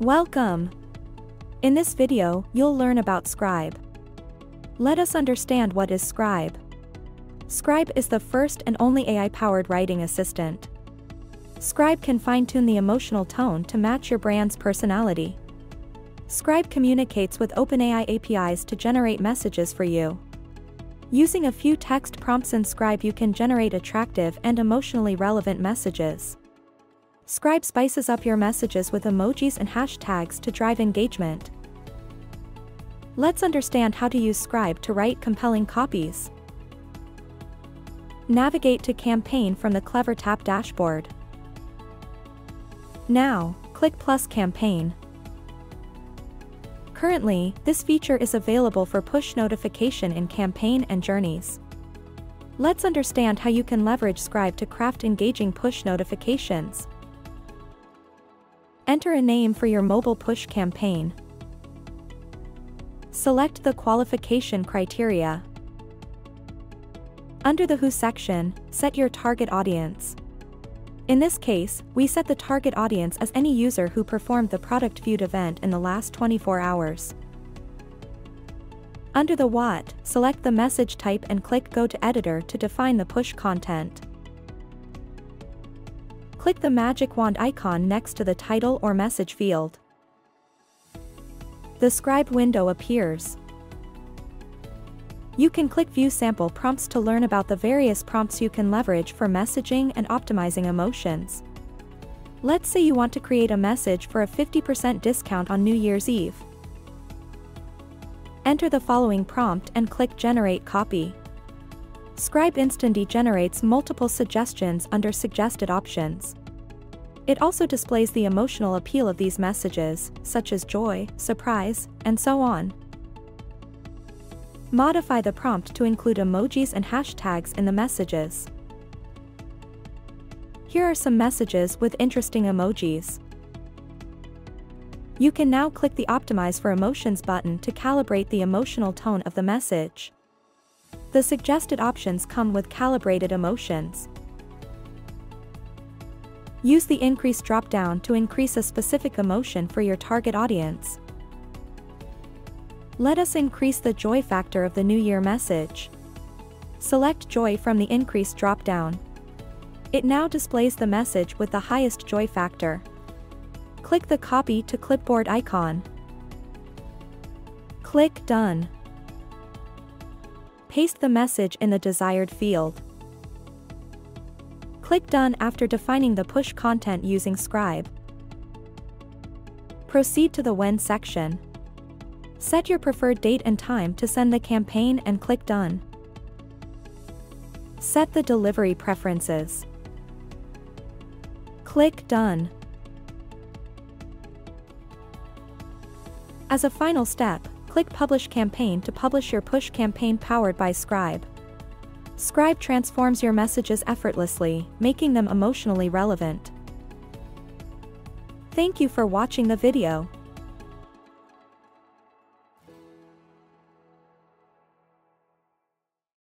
Welcome! In this video, you'll learn about Scribe. Let us understand what is Scribe. Scribe is the first and only AI-powered writing assistant. Scribe can fine-tune the emotional tone to match your brand's personality. Scribe communicates with OpenAI APIs to generate messages for you. Using a few text prompts in Scribe you can generate attractive and emotionally relevant messages. Scribe spices up your messages with emojis and hashtags to drive engagement. Let's understand how to use Scribe to write compelling copies. Navigate to Campaign from the CleverTap dashboard. Now, click Plus Campaign. Currently, this feature is available for push notification in Campaign and Journeys. Let's understand how you can leverage Scribe to craft engaging push notifications. Enter a name for your mobile push campaign. Select the qualification criteria. Under the Who section, set your target audience. In this case, we set the target audience as any user who performed the product viewed event in the last 24 hours. Under the What, select the message type and click Go to Editor to define the push content click the magic wand icon next to the title or message field. The scribe window appears. You can click View Sample Prompts to learn about the various prompts you can leverage for messaging and optimizing emotions. Let's say you want to create a message for a 50% discount on New Year's Eve. Enter the following prompt and click Generate Copy. Scribe instantly generates multiple suggestions under suggested options. It also displays the emotional appeal of these messages, such as joy, surprise, and so on. Modify the prompt to include emojis and hashtags in the messages. Here are some messages with interesting emojis. You can now click the Optimize for Emotions button to calibrate the emotional tone of the message. The suggested options come with calibrated emotions. Use the Increase drop-down to increase a specific emotion for your target audience. Let us increase the joy factor of the New Year message. Select Joy from the Increase drop-down. It now displays the message with the highest joy factor. Click the Copy to Clipboard icon. Click Done. Paste the message in the desired field. Click Done after defining the push content using Scribe. Proceed to the When section. Set your preferred date and time to send the campaign and click Done. Set the delivery preferences. Click Done. As a final step, Click Publish Campaign to publish your push campaign powered by Scribe. Scribe transforms your messages effortlessly, making them emotionally relevant. Thank you for watching the video.